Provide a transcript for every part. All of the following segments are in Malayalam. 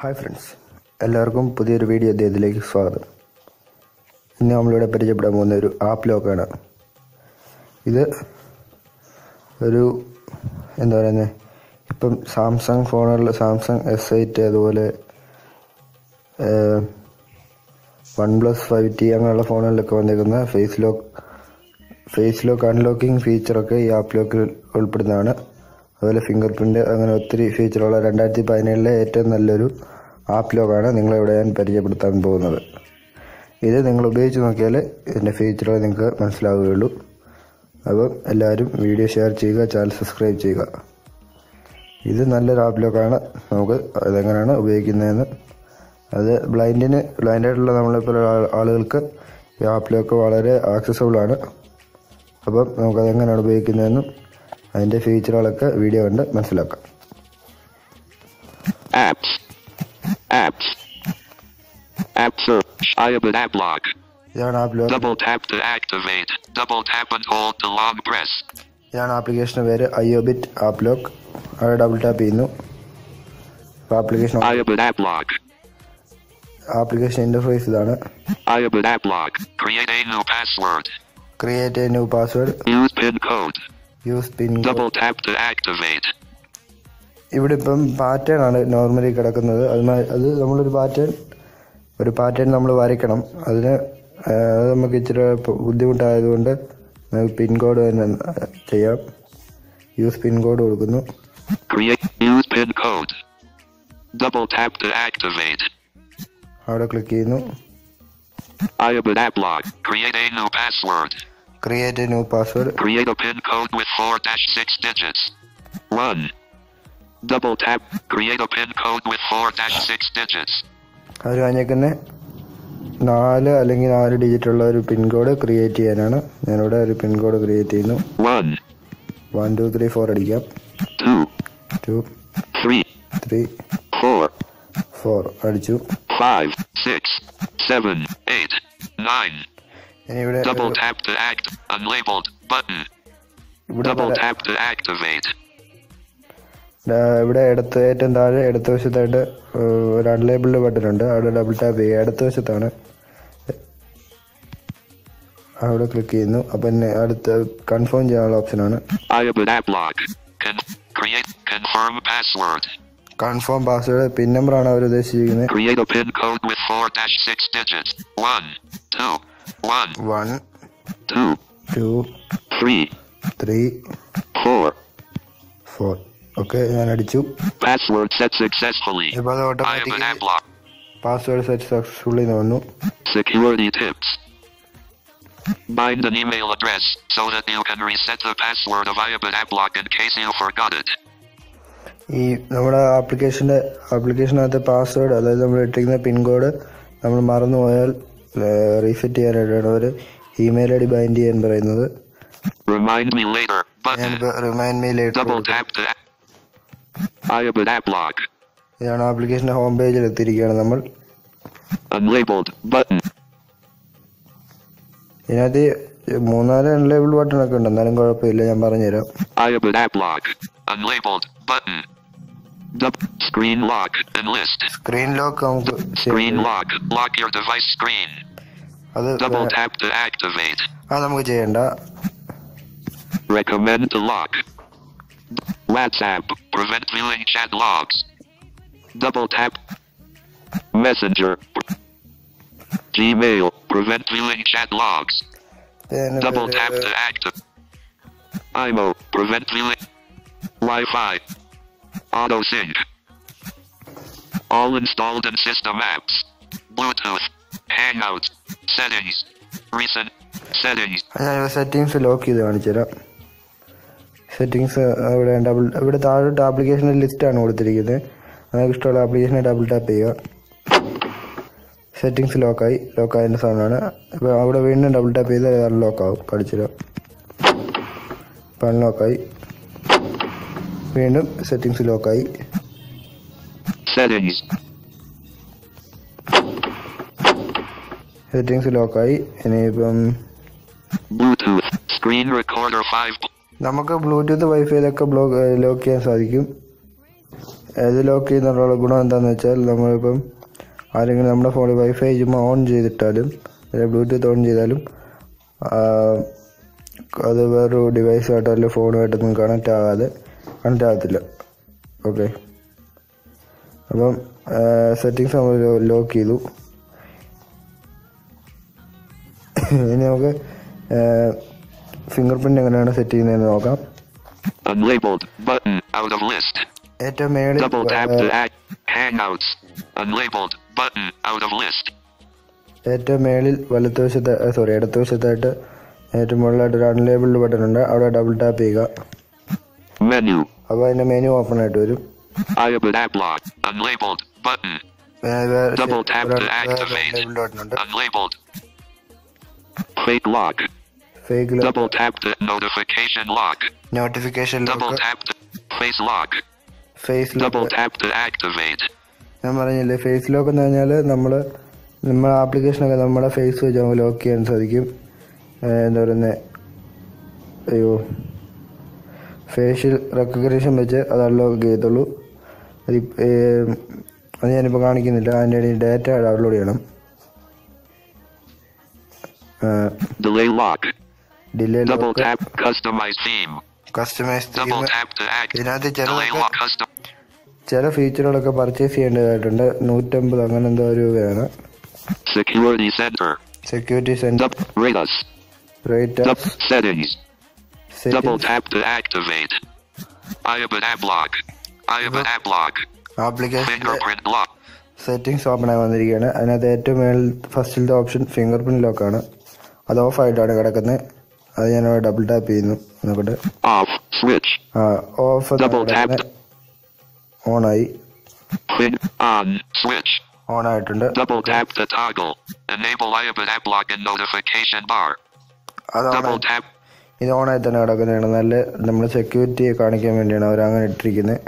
ഹായ് ഫ്രണ്ട്സ് എല്ലാവർക്കും പുതിയൊരു വീഡിയോ അദ്ദേഹത്തിലേക്ക് സ്വാഗതം. ഇന്ന് നമ്മളിവിടെ പരിചയപ്പെടാൻ പോകുന്ന ഒരു ആപ്പ് ലോക്കാണ്. ഇത് ഒരു എന്താ പറയുന്നത് ഇപ്പം സാംസങ് ഫോണുകളിൽ സാംസങ് എസ് എയ്റ്റ് അതുപോലെ വൺ പ്ലസ് ഫൈവ് ടി അങ്ങനെയുള്ള ഫോണുകളിലൊക്കെ വന്നിരിക്കുന്ന face lock face lock unlocking ഫീച്ചറൊക്കെ ഈ ആപ്പ് ലോക്കിൽ ഉൾപ്പെടുന്നതാണ്. അതുപോലെ ഫിംഗർ പ്രിന്റ് അങ്ങനെ ഒത്തിരി ഫീച്ചറുള്ള രണ്ടായിരത്തി പതിനേഴിലെ ഏറ്റവും നല്ലൊരു ആപ്പ് ലോഗാണ് നിങ്ങളിവിടെ ഞാൻ പരിചയപ്പെടുത്താൻ പോകുന്നത്. ഇത് നിങ്ങൾ ഉപയോഗിച്ച് നോക്കിയാൽ ഇതിന്റെ ഫീച്ചറുകൾ നിങ്ങൾക്ക് മനസ്സിലാവുകയുള്ളൂ. അപ്പം എല്ലാവരും വീഡിയോ ഷെയർ ചെയ്യുക ചാനൽ സബ്സ്ക്രൈബ് ചെയ്യുക. ഇത് നല്ലൊരു ആപ്പ് ലോക്കാണ് നമുക്ക് അതെങ്ങനെയാണ് ഉപയോഗിക്കുന്നതെന്ന്. അത് ബ്ലൈൻഡിന് ബ്ലൈൻഡായിട്ടുള്ള നമ്മളിപ്പോൾ ആളുകൾക്ക് ഈ ആപ്പ് ലോക്ക് വളരെ ആക്സസബിളാണ് അപ്പം നമുക്കതെങ്ങനെയാണ് ഉപയോഗിക്കുന്നതെന്നും അതിന്റെ ഫീച്ചറുകളൊക്കെ വീഡിയോ കണ്ട് മനസ്സിലാക്കാം. Apps. Apps. App search. Iable app lock app lock double tap to activate double tap and the lock press ഇതാണ് ആപ്ലിക്കേഷന്റെ പേര് ഐഒബിറ്റ് ആപ്പ് ലോക്ക് അവിടെ ഡബിൾ ടാപ്പ് ചെയ്യുന്നു. Application IObit app lock application interface ഇതാണ്. IObit app lock create a new password create a new password use pin code use pin Double tap to activate. ഇവിടെ ഇപ്പം പാറ്റേൺ ആണ് നോർമലി കിടക്കുന്നത് അത് മ- അത് നമ്മളൊരു പാറ്റേൺ ഒരു പാറ്റേൺ നമ്മൾ വരയ്ക്കണം അതിന് അത് നമുക്ക് ഇച്ചിരി ബുദ്ധിമുട്ടായതുകൊണ്ട് നമുക്ക് പിൻ കോഡ് തന്നെ ചെയ്യാം യൂസ് പിൻ കോഡ് കൊടുക്കുന്നു Create. Use PIN code. Double tap to activate. അവിടെ ക്ലിക്ക് ചെയ്യുന്നു I am an app lock. Create a new password. Create a new password. Create a PIN code with 4-6 digits. 1. Double tap. Create a PIN code with 4-6 digits. അത് കഴിഞ്ഞേക്കുന്ന നാല് അല്ലെങ്കിൽ നാല് ഡിജിറ്റ് ഉള്ള ഒരു പിൻകോഡ് ക്രിയേറ്റ് ചെയ്യാനാണ്. ഞാനിവിടെ ഒരു പിൻകോഡ് ക്രിയേറ്റ് ചെയ്യുന്നു. 1, വൺ ടു ത്രീ ഫോർ അടിക്കാം. 2, ടു 3, ത്രീ 4, ഫോർ അടിച്ചു. 5, 6, 7, 8, 9. ഇവിടെ Double tap to act. Unlabeled button. Double tap to activate. ഇവിടെ ഇടത്ത് ഏറ്റവും താഴെ ഇടത്ത് വശത്തായിട്ട് ഒരു അൺലേബിൾഡ് ബട്ടൺ ഉണ്ട് അവിടെ ഡബിൾ ടാപ്പ് ചെയ്യുക ഇടത്ത് വശത്താണ് അവിടെ ക്ലിക്ക് ചെയ്യുന്നു അപ്പം പിന്നെ അടുത്ത് കൺഫേം ചെയ്യാനുള്ള ഓപ്ഷനാണ്. കൺഫേം പാസ്വേഡ് പിൻ നമ്പറാണ് അവർ ഉദ്ദേശിച്ചിരിക്കുന്നത് Create a PIN code with 4-6 digits. 1, 2, 1, one 2, two 3, three 4. Four okay ഞാൻ അടിച്ചു Password set successfully. ഇപ്പം അത് I am an automatically app lock. Password set successfully വന്നു Security tips. Bind an email address so that you can reset the password of IABAN app lock in case you forgot it. ഈ നമ്മുടെ ആപ്ലിക്കേഷൻ്റെ ആപ്ലിക്കേഷനകത്തെ പാസ്വേഡ് അതായത് നമ്മൾ ഇട്ടിരിക്കുന്ന പിൻ കോഡ് നമ്മൾ മറന്നു പോയാൽ റീസെറ്റ് ചെയ്യാനായിട്ടാണ് അവർ ഇമെയിൽ ഐ ഡി ബൈൻഡ് ചെയ്യാൻ പറയുന്നത്. Remind me. ഇതാണ് ആപ്ലിക്കേഷന്റെ ഹോം പേജിൽ എത്തിയിരിക്കുകയാണ് നമ്മൾ. ഇതിനകത്ത് മൂന്നാൽ അൺലേബിൾ ബട്ടൺ ഒക്കെ ഉണ്ട്. എന്നാലും കുഴപ്പമില്ല ഞാൻ പറഞ്ഞുതരാം. IABAN app lock. Unlabeled button. Dub- screen lock and list. Screen lock നമുക്ക് Screen ചെയ്യാം. lock. Lock your device screen. അത് Double tap to activate. അത് നമുക്ക് ചെയ്യണ്ട Recommend to lock. WhatsApp. Prevent viewing chat logs. Double tap. Messenger. Gmail. Prevent viewing chat logs. പിന്നെ Double tap to active. IMO. Prevent viewing. Wi-Fi. Auto sync. All installed in system apps. Bluetooth. Hangouts. Settings. Recent. Settings. Settings lock ചെയ്ത് കാണിച്ചു തരാം സെറ്റിങ്സ് ഇവിടെ ഡബിൾ ഇവിടെ താഴോട്ട് ആപ്ലിക്കേഷന്റെ ലിസ്റ്റാണ് കൊടുത്തിരിക്കുന്നത് നിങ്ങൾക്ക് ഇഷ്ടമുള്ള ആപ്ലിക്കേഷനെ ഡബിൾ ടാപ്പ് ചെയ്യുക സെറ്റിങ്സ് ലോക്കായി ലോക്കായതിന്റെ സാധനമാണ് ഇപ്പോൾ അവിടെ വീണ്ടും ഡബിൾ ടാപ്പ് ചെയ്താൽ അൺലോക്ക് ആവും കാണിച്ചു തരാം ഇപ്പം അൺലോക്കായി വീണ്ടും സെറ്റിംഗ്സ് ലോക്കായി സെറ്റിംഗ്സ് ലോക്കായി ഇനിയിപ്പം Bluetooth. Screen recorder 5. നമുക്ക് ബ്ലൂടൂത്ത് വൈഫൈ ഇതൊക്കെ ബ്ലോക്ക് ലോക്ക് ചെയ്യാൻ സാധിക്കും ഇത് ലോക്ക് ചെയ്യുന്നതിനുള്ള ഗുണം എന്താണെന്ന് വെച്ചാൽ നമ്മളിപ്പം ആരെങ്കിലും നമ്മുടെ ഫോണിൽ വൈഫൈ ചുമ്മാ ഓൺ ചെയ്തിട്ടാലും അല്ലെങ്കിൽ ബ്ലൂടൂത്ത് ഓൺ ചെയ്താലും അത് വേറൊരു ഡിവൈസുമായിട്ടോ അല്ലെങ്കിൽ ഫോണുമായിട്ടൊന്നും കണക്റ്റ് ആകാതെ കണക്റ്റ് ആകത്തില്ല ഓക്കെ അപ്പം സെറ്റിങ്സ് നമ്മൾ ലോക്ക് ചെയ്തു ഇനി നമുക്ക് ഫിംഗർ പ്രിന്റ് എങ്ങനെയാണ് സെറ്റ് ചെയ്യുന്നതെന്ന് നോക്കാം Unlabeled button out of list. ഏറ്റവും മേളിൽ Double tap to act. Hangouts. Unlabeled button out of list. ഏറ്റവും മേളിൽ വലത്തുവശത്ത് സോറി ഇടത്തുവശത്തായിട്ട് ഏറ്റവും മുകളിലായിട്ട് ഒരു അൺലേബിൾഡ് ബട്ടൺ ഉണ്ട് അവിടെ ഡബിൾ ടാപ്പ് ചെയ്യുക Menu. അപ്പോൾ അതിന്റെ മെനു ഓപ്പൺ ആയിട്ട് വരും app lock. Double tap. Fake lock. Double tap the notification lock. Notification Double tap to face lock. Face Double tap to activate. ഞാൻ പറഞ്ഞില്ലേ ഫേസ് ലോക്ക് എന്ന് പറഞ്ഞാൽ നമ്മൾ നമ്മുടെ ആപ്ലിക്കേഷനൊക്കെ നമ്മുടെ ഫേസ് വെച്ച് നമുക്ക് ലോക്ക് ചെയ്യാൻ സാധിക്കും എന്താ പറയുന്നത് അയ്യോ ഫേഷ്യൽ റെക്കഗ്നേഷൻ വെച്ച് അത് അൺലോക്ക് ചെയ്തുള്ളൂ അത് ഇപ്പ- അത് ഞാനിപ്പോൾ കാണിക്കുന്നില്ല. അതിന്റെ ഇടയിൽ ഡാറ്റ ഡൗൺലോഡ് ചെയ്യണം. Delay lock. Delay Double lock tap customize theme. Customise Double tap to act. ഇതിനകത്ത് Delay lock custom. ചില ഫീച്ചറുകളൊക്കെ പർച്ചേസ് ചെയ്യേണ്ടതായിട്ടുണ്ട്. നൂറ്റമ്പത് അങ്ങനെ എന്തോ രൂപയാണ്. സെക്യൂരിറ്റി സെന്റർ സെക്യൂരിറ്റി സെന്റർ റേറ്റസ് Ratus. Settings. Double tap to activate. Iabot app lock. Iabot app lock. Application Fingerprint lock. Settings open ആയി വന്നിരിക്കുകയാണ് അതിനകത്ത് ഏറ്റവും മേളിൽ ഫസ്റ്റിലത്തെ ഓപ്ഷൻ ഫിംഗർ പ്രിന്റ് ലോക്കാണ് അത് ഓഫ് ആയിട്ടാണ് കിടക്കുന്നത് അത് ഞാൻ ഡബിൾ ടാപ്പ് ചെയ്യുന്നു നോക്കട്ടെ Off. Switch. ആ ഓഫ് Double tap. ഓണായി Fin. On. Switch. ഓൺ ആയിട്ടുണ്ട് Double tap the toggle. Enable Iabot app lock in notification bar. അത് ഇത് ഓണായി തന്നെ കിടക്കുന്നതാണ് നല്ല നമ്മുടെ സെക്യൂരിറ്റി കാണിക്കാൻ വേണ്ടിയാണ് അവർ അങ്ങനെ ഇട്ടിരിക്കുന്നത്.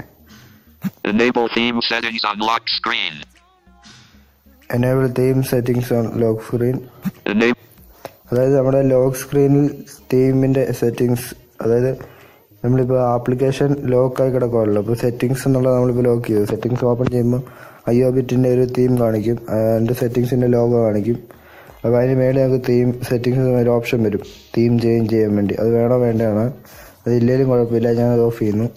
Enable theme settings on lock screen അതായത് നമ്മുടെ ലോക്ക് സ്ക്രീനിൽ തീമിന്റെ സെറ്റിങ്സ് അതായത് നമ്മളിപ്പോൾ ആപ്ലിക്കേഷൻ ലോക്കായി കിടക്കുമല്ലോ അപ്പോൾ സെറ്റിങ്സ് എന്നുള്ളത് നമ്മളിപ്പോൾ ലോക്ക് ചെയ്തു സെറ്റിങ്സ് ഓപ്പൺ ചെയ്യുമ്പോൾ ഐ ഒ ബിറ്റിന്റെ ഒരു തീം കാണിക്കും അതിന്റെ സെറ്റിംഗ്സിന്റെ ലോഗോ കാണിക്കും. അപ്പോൾ അതിന് മേളിൽ നമുക്ക് തീം സെറ്റിങ്സ് ഒരു ഓപ്ഷൻ വരും. തീം ചേഞ്ച് ചെയ്യാൻ വേണ്ടി. അത് വേണോ വേണ്ടതാണ് അത് ഇല്ലെങ്കിലും കുഴപ്പമില്ല. ഞാൻ അത് ഓഫ് ചെയ്യുന്നു.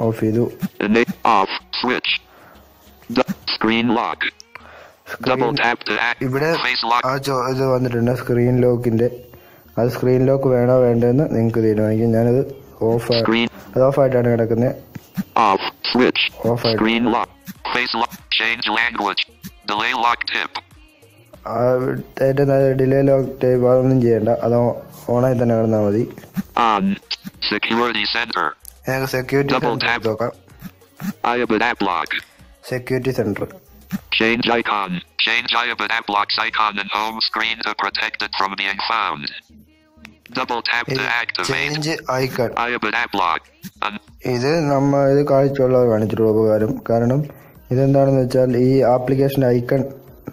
ഓഫ് ചെയ്തു. Double tap to ഇവിടെ ആ ഇത് വന്നിട്ടുണ്ട്. സ്ക്രീൻ ലോക്കിന്റെ അത് സ്ക്രീൻ ലോക്ക് വേണോ വേണ്ടതെന്ന് നിങ്ങൾക്ക് തീരുമാനിക്കും. ഞാനത് ഓഫ് അത് ഓഫ് ആയിട്ടാണ് കിടക്കുന്നത്. ഓഫ്. Off ആയിട്ട്. Screen lock. Face lock. Change language. Delay lock tip. ആ, അതിന്റെ ഡിലേ ലോക്ക് ടൈപ്പ് അതൊന്നും ചെയ്യണ്ട അത് ഓണായി തന്നെ കിടന്നാൽ മതി On. Security center. ഞങ്ങൾക്ക് സെക്യൂരിറ്റി Double സെന്റർ tap. നോക്കാം Iabot app lock. Security centre Change icon. Change Iabot app lock's icon and home screen to protect it from being found. Double tap to activate. Change icon Iabot app lock. Un- ഇത് നമ്മ ഇത് കാഴ്ചയുള്ളവർ കാണിച്ചിട്ടുള്ള ഉപകാരം കാരണം ഇതെന്താണെന്ന് വെച്ചാൽ ഈ ആപ്ലിക്കേഷന്റെ ഐക്കൺ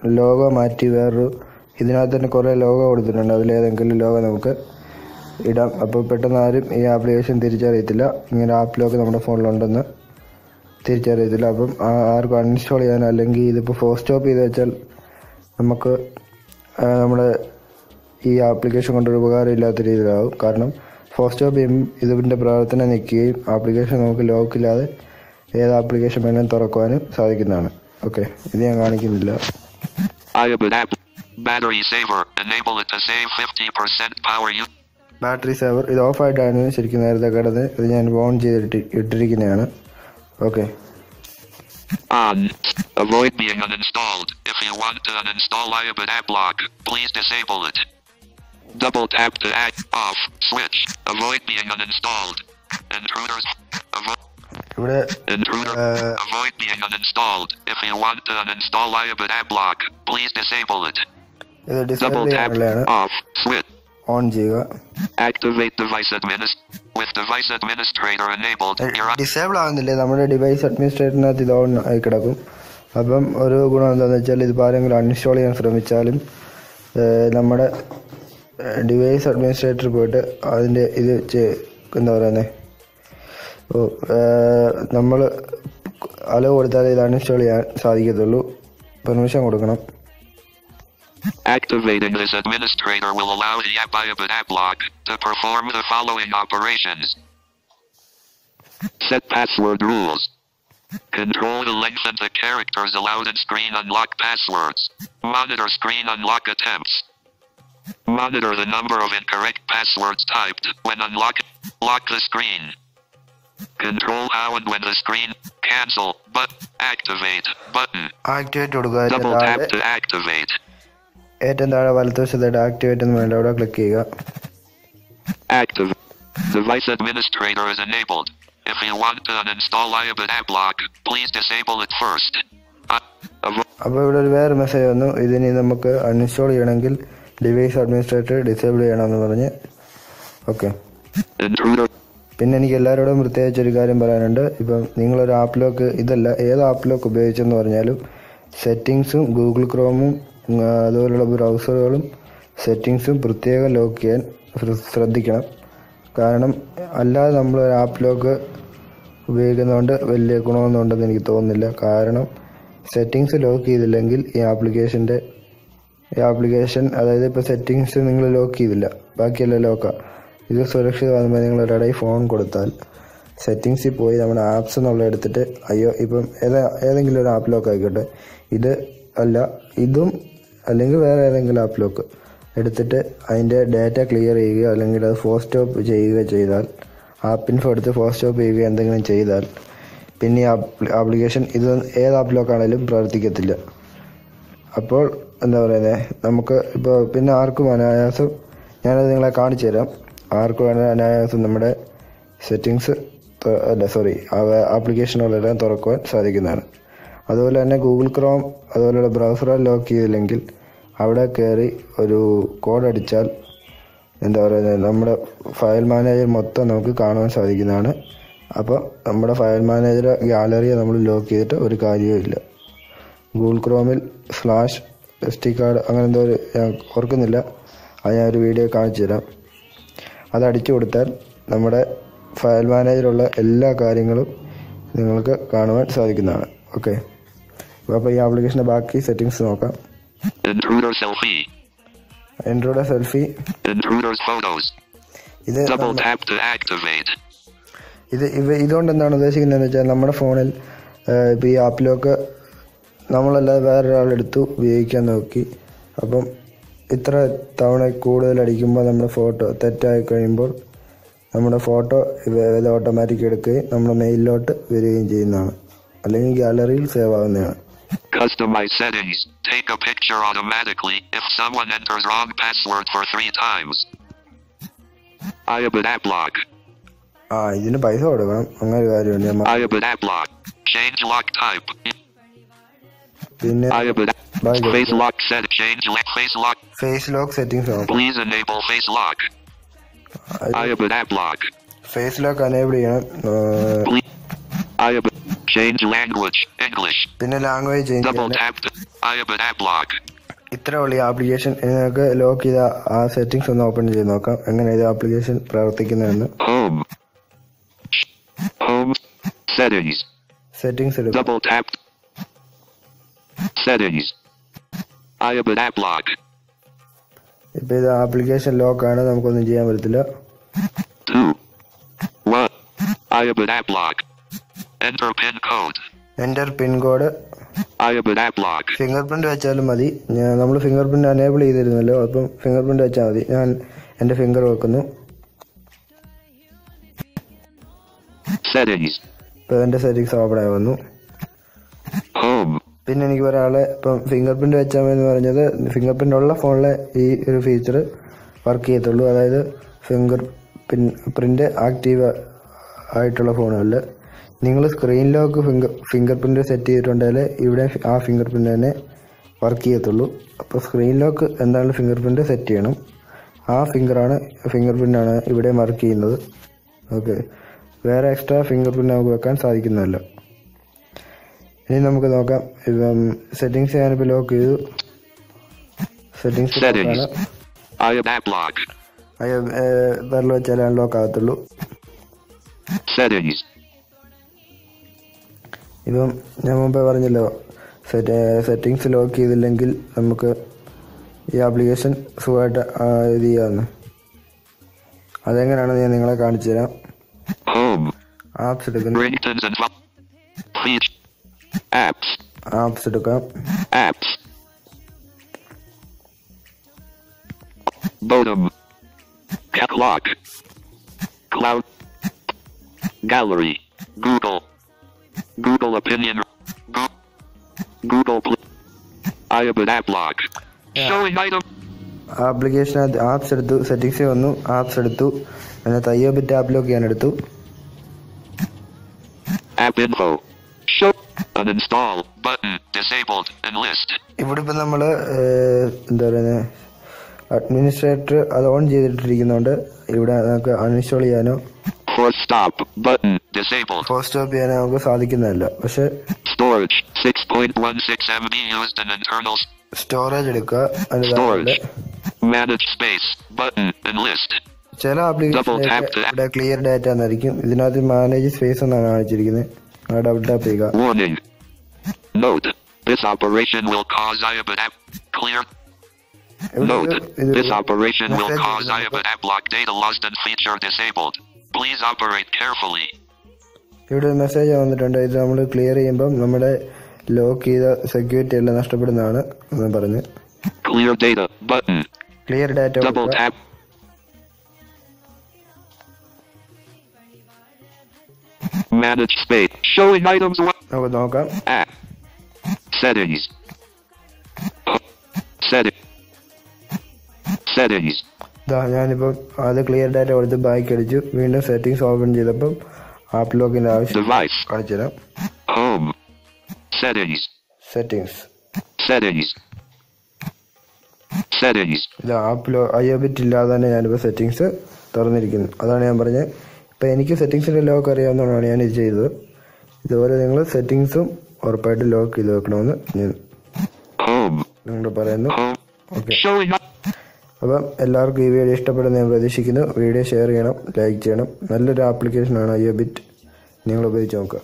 ലോഗോ മാറ്റി വേറൊരു ഇതിനകത്ത് തന്നെ കുറേ ലോഗോ കൊടുത്തിട്ടുണ്ട്. അതിലേതെങ്കിലും ലോഗോ നമുക്ക് ഇടാം. അപ്പോൾ പെട്ടെന്ന് ആരും ഈ ആപ്ലിക്കേഷൻ തിരിച്ചറിയത്തില്ല. ഇങ്ങനെ ആപ്പ് ലോക്ക് നമ്മുടെ ഫോണിലുണ്ടെന്ന് തിരിച്ചറിയത്തില്ല. അപ്പം ആർക്കും അൺഇൻസ്റ്റാൾ ചെയ്യാനോ അല്ലെങ്കിൽ ഇതിപ്പോൾ ഫോർ സ്റ്റോപ്പ് ചെയ്ത് വെച്ചാൽ നമുക്ക് നമ്മുടെ ഈ ആപ്ലിക്കേഷൻ കൊണ്ടൊരു ഉപകാരം ഇല്ലാത്ത രീതിയിലാവും. കാരണം ഫോർ സ്റ്റോപ്പ് ചെയ്യുമ്പോൾ ഇതിന്റെ പ്രവർത്തനം നിൽക്കുകയും ആപ്ലിക്കേഷൻ നമുക്ക് ലോക്കില്ലാതെ ഏത് ആപ്ലിക്കേഷൻ വേണമെങ്കിലും തുറക്കുവാനും സാധിക്കുന്നതാണ് ഓക്കെ ഇത് ഞാൻ കാണിക്കുന്നില്ല Iabot app. Battery saver. Enable it to save 50% power use. Battery saver ഇത് ഓഫായിട്ടായിരുന്നു ശരിക്കും നേരത്തെ കിടന്ന് ഇത് ഞാൻ ഓൺ ചെയ്തിട്ട് ഇട്ടിരിക്കുന്നതാണ് okay On. Avoid being uninstalled. If you want to uninstall Iabot app lock, please disable it. Double tap to act off. Switch. Avoid being uninstalled. Intruders. Avo- ഇവിടെ uh, avoid being uninstalled. If you want to uninstall liabit app block please disable it. Disable ചെയ്യാനാണ് off device administrator with device നമ്മുടെ ഡിവൈസ് അഡ്മിനിസ്ട്രേറ്ററിനകത്ത് ഇത് ഓൺ ആയി കിടക്കും. അപ്പം ഒരു ഗുണം എന്താണെന്ന് വെച്ചാൽ ഇത് ആരെങ്കിലും അൺഇൻസ്റ്റാൾ ചെയ്യാൻ ശ്രമിച്ചാലും നമ്മുടെ ഡിവൈസ് അഡ്മിനിസ്ട്രേറ്റർ പോയിട്ട് അതിന്റെ ഇത് എന്താ പറയുന്നത് നമ്മൾ അലോ കൊടുത്താൽ ഇത് അൺഇൻസ്റ്റാൾ ചെയ്യാൻ സാധിക്കത്തുള്ളൂ പെർമിഷൻ കൊടുക്കണം Activating this administrator will allow the Abiabit app lock to perform the following operations. Set password rules. Control the length of the characters allowed in screen unlock passwords. Monitor screen unlock attempts. Monitor the number of incorrect passwords typed when unlock lock the screen. Control how and when the screen cancel but activate button. Activate കൊടുക്കുക Double tap to activate. ഏറ്റവും താഴെ വലത്തുവശത്തായിട്ട് ആക്ടിവേറ്റ് എന്ന് വേണ്ട അവിടെ ക്ലിക്ക് ചെയ്യുക Active. Device administrator is enabled. If you want to uninstall Iabit app lock, please disable it first. Uh, അപ്പോൾ ഇവിടെ ഒരു വേറെ മെസ്സേജ് വന്നു ഇതിനി നമുക്ക് അൺഇൻസ്റ്റാൾ ചെയ്യണമെങ്കിൽ ഡിവൈസ് അഡ്മിനിസ്ട്രേറ്റർ ഡിസേബിൾ ചെയ്യണമെന്ന് പറഞ്ഞ് ഓക്കെ. പിന്നെ എനിക്ക് എല്ലാവരോടും പ്രത്യേകിച്ച് ഒരു കാര്യം പറയാനുണ്ട്. ഇപ്പം നിങ്ങളൊരു ആപ്പ് ലോക്ക് ഇതല്ല ഏത് ആപ്പ് ലോക്ക് ഉപയോഗിച്ചെന്ന് പറഞ്ഞാലും സെറ്റിങ്സും ഗൂഗിൾ ക്രോമും അതുപോലുള്ള ബ്രൗസറുകളും സെറ്റിങ്സും പ്രത്യേകം ലോക്ക് ചെയ്യാൻ ശ്രദ്ധിക്കണം. കാരണം അല്ലാതെ നമ്മൾ ഒരു ആപ്പ് ലോക്ക് ഉപയോഗിക്കുന്നതുകൊണ്ട് വലിയ ഗുണമൊന്നും എനിക്ക് തോന്നുന്നില്ല. കാരണം സെറ്റിങ്സ് ലോക്ക് ചെയ്തില്ലെങ്കിൽ ഈ ആപ്ലിക്കേഷന്റെ ഈ ആപ്ലിക്കേഷൻ അതായത് ഇപ്പോൾ സെറ്റിങ്സ് നിങ്ങൾ ലോക്ക് ചെയ്തില്ല. ബാക്കിയെല്ലാം ലോക്കാണ് ഇത് സുരക്ഷിതമാകുമ്പോൾ നിങ്ങൾ ഒരിടയിൽ ഫോൺ കൊടുത്താൽ സെറ്റിങ്സിൽ പോയി നമ്മുടെ ആപ്സ് നമ്മൾ എടുത്തിട്ട് അയ്യോ ഇപ്പം ഏതാ ഏതെങ്കിലും ഒരു ആപ്പ് ലോക്ക് ആയിക്കോട്ടെ. ഇത് അല്ല ഇതും അല്ലെങ്കിൽ വേറെ ഏതെങ്കിലും ആപ്പ് ലോക്ക് എടുത്തിട്ട് അതിന്റെ ഡാറ്റ ക്ലിയർ ചെയ്യുകയോ അല്ലെങ്കിൽ അത് ഫോർ സ്റ്റോപ്പ് ചെയ്യുക ചെയ്താൽ ആപ്പ് ഇൻഫോ എടുത്ത് ഫോർ സ്റ്റോപ്പ് ചെയ്യുകയോ എന്തെങ്കിലും ചെയ്താൽ പിന്നെ ഈ ആപ്ലിക്കേഷൻ ഇത് ഏത് ആപ്പ് ലോക്കാണേലും പ്രവർത്തിക്കത്തില്ല. അപ്പോൾ എന്താ പറയുന്നത് നമുക്ക് ഇപ്പോൾ പിന്നെ ആർക്കും അനായാസം ഞാനത് നിങ്ങളെ കാണിച്ചു തരാം ആർക്കും അന- അനായാസം നമ്മുടെ സെറ്റിങ്സ് അല്ല സോറി ആപ്ലിക്കേഷനുകളെല്ലാം തുറക്കുവാൻ സാധിക്കുന്നതാണ്. അതുപോലെ തന്നെ ഗൂഗിൾ ക്രോം അതുപോലെയുള്ള ബ്രൗസർ ലോക്ക് ചെയ്തില്ലെങ്കിൽ അവിടെ കയറി ഒരു കോഡ് അടിച്ചാൽ എന്താ പറയുന്നത് നമ്മുടെ ഫയൽ മാനേജർ മൊത്തം നമുക്ക് കാണുവാൻ സാധിക്കുന്നതാണ്. അപ്പോൾ നമ്മുടെ ഫയൽ മാനേജർ ഗാലറിയെ നമ്മൾ ലോക്ക് ചെയ്തിട്ട് ഒരു കാര്യവുമില്ല ഗൂഗിൾ ക്രോമിൽ സ്ലാഷ് എസ് ടി കാർഡ് അങ്ങനെ എന്തോ ഒരു ഞാൻ ഓർക്കുന്നില്ല. അത് ഞാൻ ഒരു വീഡിയോ കാണിച്ചു തരാം അത് അടിച്ചു കൊടുത്താൽ നമ്മുടെ ഫയൽ മാനേജറുള്ള എല്ലാ കാര്യങ്ങളും നിങ്ങൾക്ക് കാണുവാൻ സാധിക്കുന്നതാണ് ഓക്കെ അപ്പോൾ ഈ ആപ്ലിക്കേഷന്റെ ബാക്കി സെറ്റിങ്സ് നോക്കാം selfie. സെൽഫി. ഇത്. ഇത് ഇവ ഇതുകൊണ്ട് എന്താണ് ഉദ്ദേശിക്കുന്നതെന്ന് വെച്ചാൽ നമ്മുടെ ഫോണിൽ ഇപ്പോൾ ഈ ആപ്പിലൊക്കെ നമ്മളല്ലാതെ വേറൊരാളെടുത്തു ഉപയോഗിക്കാൻ നോക്കി അപ്പം ഇത്ര തവണ കൂടുതൽ അടിക്കുമ്പോൾ നമ്മുടെ ഫോട്ടോ തെറ്റായി കഴിയുമ്പോൾ നമ്മുടെ ഫോട്ടോ ഇത് ഓട്ടോമാറ്റിക് എടുക്കുകയും നമ്മുടെ മെയിലിലോട്ട് വരികയും ചെയ്യുന്നതാണ്. അല്ലെങ്കിൽ ഗാലറിയിൽ സേവ് ആകുന്നതാണ് ആ ഇതിന് പൈസ കൊടുക്കണം. അങ്ങനെ ഒരു കാര്യമുണ്ട് പിന്നെ Face lock set change face lock. Face lock settings on. Please enable face lock. I have an app lock. Face lock enabled Uh. Please. I have change language English. പിന്നെ language change. Double tap. I have an app lock. ഇത്ര ഉള്ളി ആപ്ലിക്കേഷൻ നിങ്ങൾക്ക് ലോക്ക് ചെയ്ത ആ സെറ്റിംഗ്സ് ഒന്ന് ഓപ്പൺ ചെയ്ത് നോക്കാം എങ്ങനെ ഇത് ആപ്ലിക്കേഷൻ പ്രവർത്തിക്കുന്നതെന്ന് home Home. Settings Settings. Settings. Double tap. Settings. Tap. am an app lock. ഇപ്പൊ ഇത് ആപ്ലിക്കേഷൻ ലോക്ക് ആണ് നമുക്കൊന്നും ചെയ്യാൻ പറ്റത്തില്ല 2. 1. Iabit app lock. Enter pin code. Enter pin code Iabit app lock. Fingerprint വെച്ചാലും മതി നമ്മൾ ഫിംഗർ പ്രിന്റ് അനേബിൾ ചെയ്തിരുന്നല്ലോ അപ്പം ഫിംഗർ പ്രിന്റ് വെച്ചാൽ മതി ഞാൻ എന്റെ ഫിംഗർ വെക്കുന്നു. ഇപ്പൊ എന്റെ സെറ്റിങ്സ് ഓപ്പൺ ആയി വന്നു. പിന്നെ എനിക്ക് ഒരാളെ ഇപ്പം ഫിംഗർ പ്രിന്റ് വെച്ചാൽ എന്ന് പറഞ്ഞത് ഫിംഗർ പ്രിന്റ് ഉള്ള ഫോണിലെ ഈ ഒരു ഫീച്ചർ വർക്ക് ചെയ്യത്തുള്ളൂ. അതായത് ഫിംഗർ പിൻ പ്രിന്റ് ആക്റ്റീവ് ആയിട്ടുള്ള ഫോണുകളിൽ നിങ്ങൾ screen lock finger fingerprint set ചെയ്തിട്ടുണ്ടെങ്കിൽ ഇവിടെ ആ ഫിംഗർ പ്രിന്റ് തന്നെ വർക്ക് ചെയ്യത്തുള്ളൂ. അപ്പോൾ സ്ക്രീൻ ലോക്ക് എന്തായാലും ഫിംഗർ പ്രിന്റ് സെറ്റ് ചെയ്യണം. ആ ഫിംഗറാണ് ഫിംഗർ പ്രിന്റാണ് ഇവിടെ വർക്ക് ചെയ്യുന്നത്. ഓക്കെ വേറെ എക്സ്ട്രാ ഫിംഗർ പ്രിന്റ് നമുക്ക് വെക്കാൻ സാധിക്കുന്നതല്ല. ഇനി നമുക്ക് നോക്കാം. ഇപ്പം സെറ്റിംഗ്സ് ഞാനിപ്പോൾ ലോക്ക് ചെയ്തു. Lock. വിരൽ വെച്ചാലേ അൺലോക്ക് ആകത്തുള്ളൂ. ഇപ്പം ഞാൻ മുമ്പേ പറഞ്ഞല്ലോ സെറ്റിംഗ്സ് സെറ്റിങ്സ് ലോക്ക് ചെയ്തില്ലെങ്കിൽ നമുക്ക് ഈ ആപ്ലിക്കേഷൻ സുഖമായിട്ട് ഇത് ചെയ്യാമെന്ന് അതെങ്ങനെയാണെന്ന് ഞാൻ നിങ്ങളെ കാണിച്ചു തരാം. ആപ്സ് എടുക്കുന്നു. Apps. ആപ്സ് എടുക്കാം Apps. Modem. Catalog. Cloud. Gallery. Google. Google Opinion. Go- Google. Pl- Iabot App Log. Showing item. Application apps എടുത്തു സെറ്റിങ്സ് വന്നു ആപ്സ് എടുത്തു എന്നിട്ട് അയ്യോ ബിറ്റ് ആപ്പ് ലോക്ക് ചെയ്യാൻ എടുത്തു App info. Uninstall. Button. Disabled. Enlist. ഇവിടെ ഇപ്പം നമ്മൾ എന്താ പറയുന്നത് അഡ്മിനിസ്ട്രേറ്റർ അത് ഓൺ ചെയ്തിട്ടിരിക്കുന്നതുകൊണ്ട് ഇവിടെ നമുക്ക് അൺഇൻസ്റ്റാൾ ചെയ്യാനോ Force stop. Button. Disabled. Force stop ചെയ്യാനോ നമുക്ക് സാധിക്കുന്നതല്ല പക്ഷെ Storage. 6.16 MB used in internal. s- storage എടുക്കുക അതിന് manage space button space. Button. Enlist. ചില ആപ്ലിക്കേഷൻ ക്ലിയർ ഡാറ്റ എന്നായിരിക്കും ഇതിനകത്ത് മാനേജ് സ്പേസ് എന്നാണ് കാണിച്ചിരിക്കുന്നത് ആ ഡബിൾ ടാപ്പ് ചെയ്യുക Warning. Note. This operation will cause IABIT app clear. ഇവിടെ Note. ഒരു- ഇത് This operation will message cause വരുന്നുണ്ട്. IABIT app lock data lost and feature disabled. Please operate carefully. ഇവിടെ ഒരു മെസ്സേജ് വന്നിട്ടുണ്ട് ഇത് നമ്മൾ ക്ലിയർ ചെയ്യുമ്പം നമ്മുടെ ലോക്ക് ചെയ്ത സെക്യൂരിറ്റി എല്ലാം നഷ്ടപ്പെടുന്നതാണ് എന്ന് പറഞ്ഞ് Clear data. Button. Clear data Manage space. Showing items. നമുക്ക് നോക്കാം Settings. Settings. Settings. ഇതാ ഞാനിപ്പം അത് ക്ലിയർ ഡാറ്റ കൊടുത്ത് ബാക്ക് അടിച്ചു വീണ്ടും സെറ്റിംഗ്സ് ഓപ്പൺ ചെയ്തപ്പം ആപ്പ് ലോക്കിന്റെ ആവശ്യം Device. കാണിച്ചു തരാം settings Settings. Settings Settings. Settings. ഇത് ആപ്പ് ലോ അയ്യോബിറ്റ് ഇല്ലാതെ തന്നെ ഞാനിപ്പോൾ സെറ്റിംഗ്സ് തുറന്നിരിക്കുന്നു അതാണ് ഞാൻ പറഞ്ഞത് ഇപ്പം എനിക്ക് സെറ്റിങ്സിന്റെ ലോക്ക് അറിയാവുന്നതാണ് ഞാൻ ഇത് ചെയ്തത്. ഇതുപോലെ നിങ്ങൾ സെറ്റിങ്സും ഉറപ്പായിട്ട് ലോക്ക് ചെയ്ത് വെക്കണമെന്ന് ഞാൻ. നിങ്ങളോട് പറയുന്നു. ഓക്കെ. അപ്പം എല്ലാവർക്കും ഈ വീഡിയോ ഇഷ്ടപ്പെടുന്ന ഞാൻ പ്രതീക്ഷിക്കുന്നു. വീഡിയോ ഷെയർ ചെയ്യണം ലൈക്ക് ചെയ്യണം. നല്ലൊരു ആപ്ലിക്കേഷനാണ് അയ്യോ ബിറ്റ്. നിങ്ങൾ ഉപയോഗിച്ച് നോക്കുക.